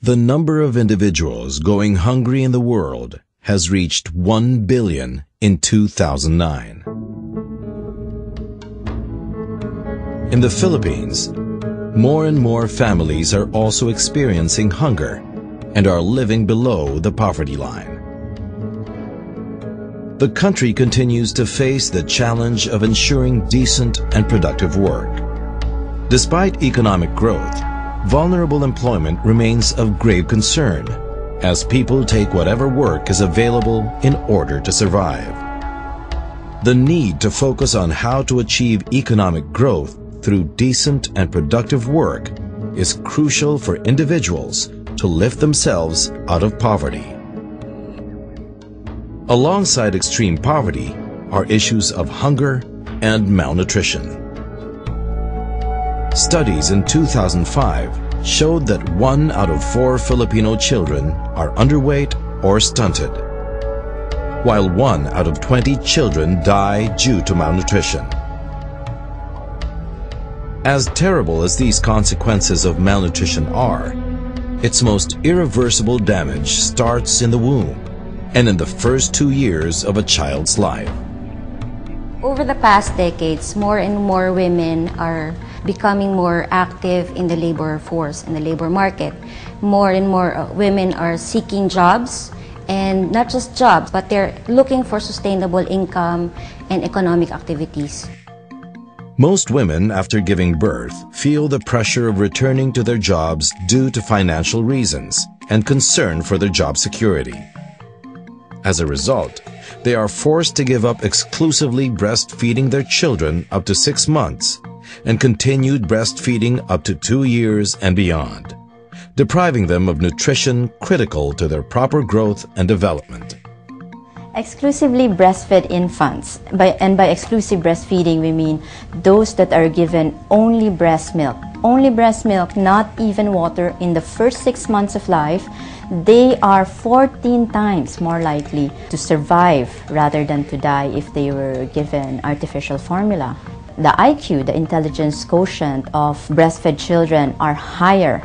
The number of individuals going hungry in the world has reached 1 billion in 2009. In the Philippines, more and more families are also experiencing hunger and are living below the poverty line. The country continues to face the challenge of ensuring decent and productive work. Despite economic growth, vulnerable employment remains of grave concern as people take whatever work is available in order to survive. The need to focus on how to achieve economic growth through decent and productive work is crucial for individuals to lift themselves out of poverty. Alongside extreme poverty are issues of hunger and malnutrition. Studies in 2005 showed that one out of four Filipino children are underweight or stunted, while one out of 20 children die due to malnutrition. As terrible as these consequences of malnutrition are, its most irreversible damage starts in the womb and in the first two years of a child's life. Over the past decades, more and more women are becoming more active in the labor force, in the labor market. More and more uh, women are seeking jobs, and not just jobs, but they're looking for sustainable income and economic activities. Most women, after giving birth, feel the pressure of returning to their jobs due to financial reasons and concern for their job security. As a result, they are forced to give up exclusively breastfeeding their children up to six months and continued breastfeeding up to two years and beyond, depriving them of nutrition critical to their proper growth and development. Exclusively breastfed infants, by, and by exclusive breastfeeding, we mean those that are given only breast milk. Only breast milk, not even water, in the first six months of life, they are 14 times more likely to survive rather than to die if they were given artificial formula. The IQ, the intelligence quotient of breastfed children, are higher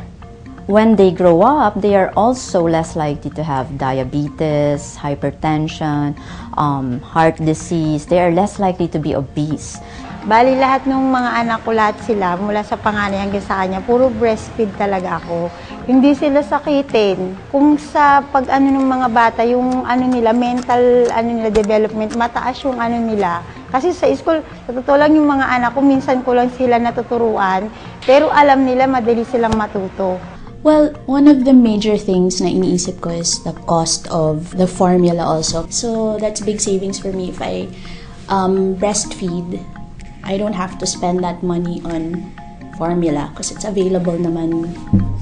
when they grow up, they are also less likely to have diabetes, hypertension, um, heart disease. They are less likely to be obese. Bali lahat ng mga anak ko, lahat sila, mula sa panganay hanggang sa kanya, puro breastfeed talaga ako. Hindi sila sakitin. Kung sa pag ano ng mga bata, yung ano nila, mental ano nila, development, mataas yung ano nila. Kasi sa school, sa totoo lang yung mga anak ko, minsan ko lang sila natuturuan, pero alam nila madali silang matuto. Well, one of the major things na iniisip ko is the cost of the formula also. So that's big savings for me if I um, breastfeed. I don't have to spend that money on formula because it's available naman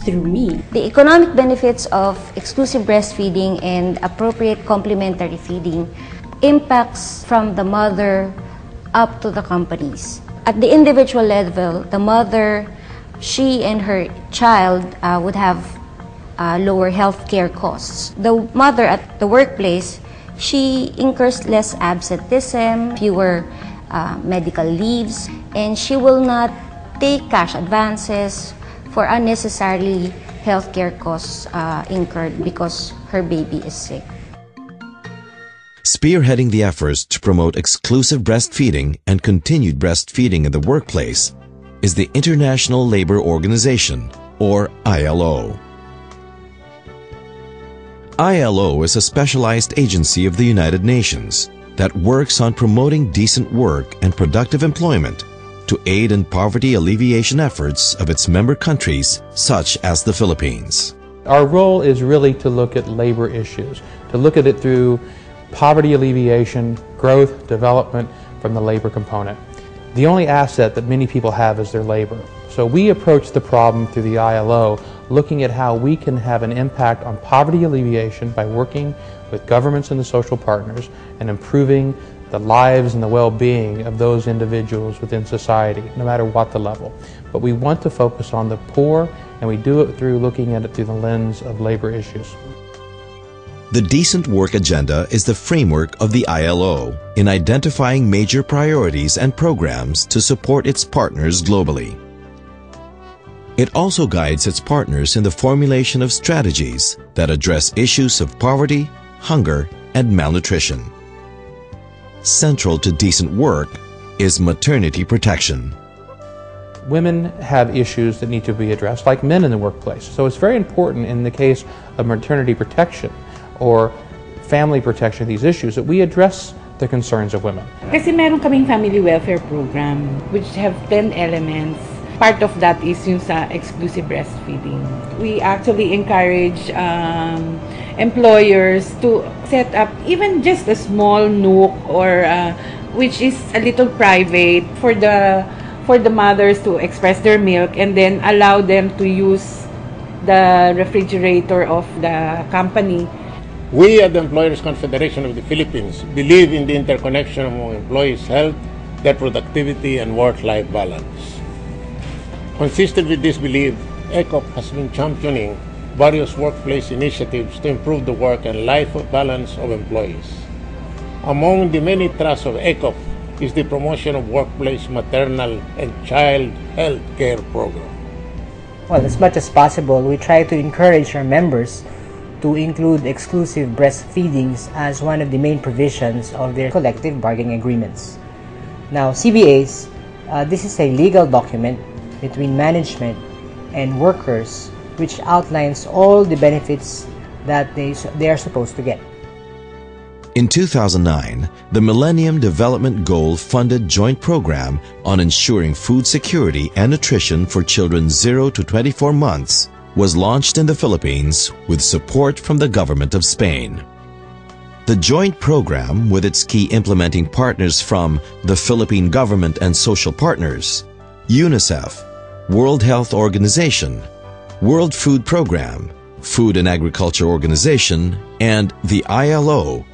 through me. The economic benefits of exclusive breastfeeding and appropriate complementary feeding impacts from the mother up to the companies. At the individual level, the mother she and her child uh, would have uh, lower healthcare costs. The mother at the workplace, she incurs less absenteeism, fewer uh, medical leaves, and she will not take cash advances for unnecessarily healthcare costs uh, incurred because her baby is sick. Spearheading the efforts to promote exclusive breastfeeding and continued breastfeeding in the workplace is the International Labour Organization, or ILO. ILO is a specialized agency of the United Nations that works on promoting decent work and productive employment to aid in poverty alleviation efforts of its member countries, such as the Philippines. Our role is really to look at labor issues, to look at it through poverty alleviation, growth, development from the labor component. The only asset that many people have is their labor. So we approach the problem through the ILO looking at how we can have an impact on poverty alleviation by working with governments and the social partners and improving the lives and the well-being of those individuals within society, no matter what the level. But we want to focus on the poor and we do it through looking at it through the lens of labor issues. The Decent Work Agenda is the framework of the ILO in identifying major priorities and programs to support its partners globally. It also guides its partners in the formulation of strategies that address issues of poverty, hunger, and malnutrition. Central to decent work is maternity protection. Women have issues that need to be addressed, like men in the workplace. So it's very important in the case of maternity protection or family protection, these issues, that we address the concerns of women. Kasi meron kaming family welfare program which have 10 elements. Part of that is yung sa exclusive breastfeeding. We actually encourage um, employers to set up even just a small nook or uh, which is a little private for the for the mothers to express their milk and then allow them to use the refrigerator of the company We at the Employers Confederation of the Philippines believe in the interconnection among employees' health, their productivity, and work-life balance. Consistent with this belief, ECOP has been championing various workplace initiatives to improve the work and life balance of employees. Among the many thrusts of ECOP is the promotion of workplace maternal and child health care program. Well, as much as possible, we try to encourage our members to include exclusive breastfeedings as one of the main provisions of their collective bargaining agreements. Now, CBAs, uh, this is a legal document between management and workers which outlines all the benefits that they, they are supposed to get. In 2009, the Millennium Development Goal funded joint program on ensuring food security and nutrition for children 0 to 24 months was launched in the Philippines with support from the government of Spain. The joint program, with its key implementing partners from the Philippine government and social partners, UNICEF, World Health Organization, World Food Program, Food and Agriculture Organization, and the ILO,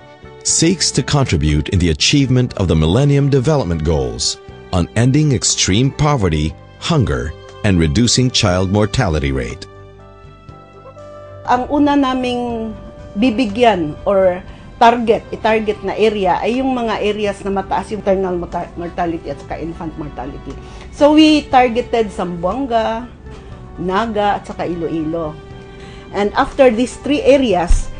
seeks to contribute in the achievement of the Millennium Development Goals on ending extreme poverty, hunger, and reducing child mortality rate. Ang una naming bibigyan or target, i-target na area ay yung mga areas na mataas yung maternal mortality at saka infant mortality. So we targeted Zamboanga, Naga at saka Iloilo. And after these three areas,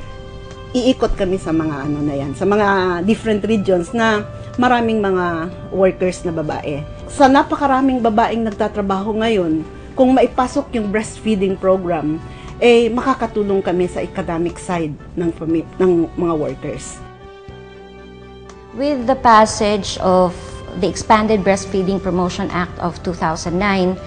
iikot kami sa mga ano na yan, sa mga different regions na maraming mga workers na babae. Sa napakaraming babaeng nagtatrabaho ngayon, kung maipasok yung breastfeeding program, eh makakatulong kami sa economic side ng, ng mga workers. With the passage of the Expanded Breastfeeding Promotion Act of 2009,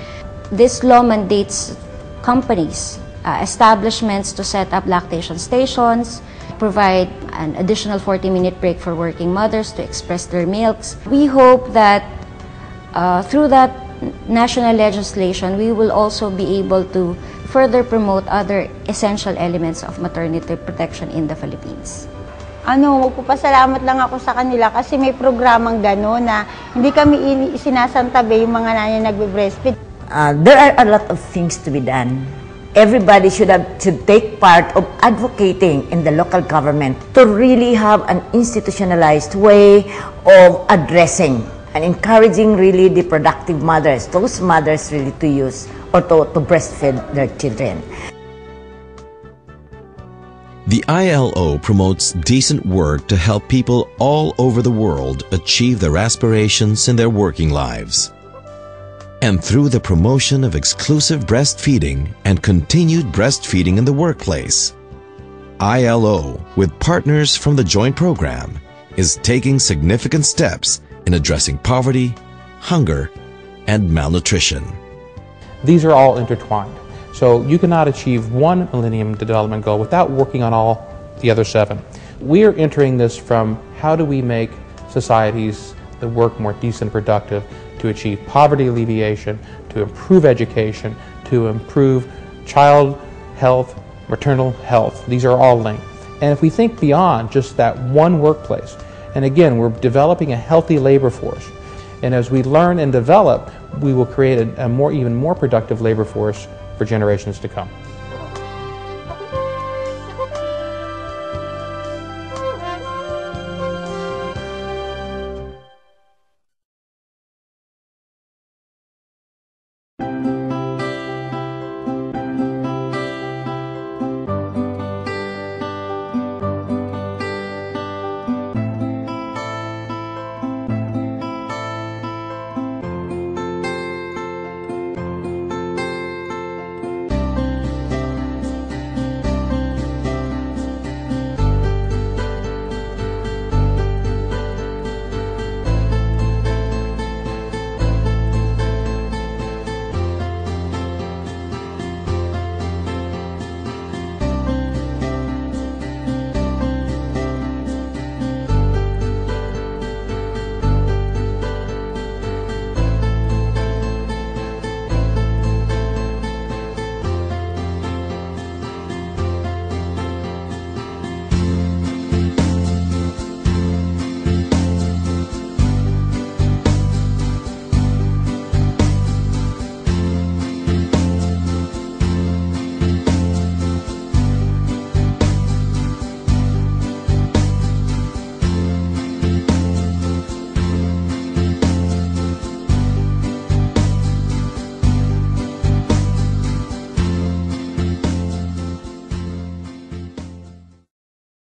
this law mandates companies, uh, establishments to set up lactation stations, provide an additional 40-minute break for working mothers to express their milks. We hope that uh, through that national legislation, we will also be able to further promote other essential elements of maternity protection in the Philippines. Ano, magpapasalamat lang ako sa kanila kasi may programang gano'n na hindi kami sinasantabi yung mga nanay nagbe-breastfeed. Uh, there are a lot of things to be done. Everybody should have to take part of advocating in the local government to really have an institutionalized way of addressing and encouraging really the productive mothers, those mothers really to use or to, to breastfeed their children. The ILO promotes decent work to help people all over the world achieve their aspirations in their working lives. And through the promotion of exclusive breastfeeding and continued breastfeeding in the workplace, ILO, with partners from the joint program, is taking significant steps in addressing poverty, hunger, and malnutrition. These are all intertwined. So you cannot achieve one Millennium Development Goal without working on all the other seven. We are entering this from how do we make societies that work more decent and productive to achieve poverty alleviation, to improve education, to improve child health, maternal health. These are all linked. And if we think beyond just that one workplace, and again, we're developing a healthy labor force. And as we learn and develop, we will create a, a more, even more productive labor force for generations to come.